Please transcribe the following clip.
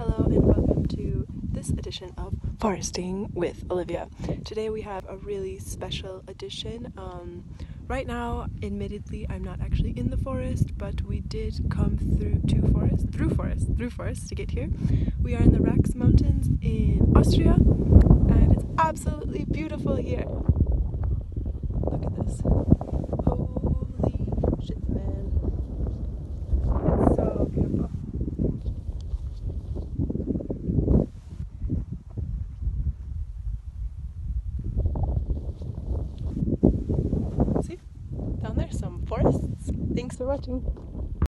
Hello and welcome to this edition of Foresting with Olivia. Today we have a really special edition. Um, right now, admittedly, I'm not actually in the forest, but we did come through to forest, through forest, through forest to get here. We are in the Rax Mountains in Austria, and it's absolutely beautiful here. Some forests. Thanks for watching.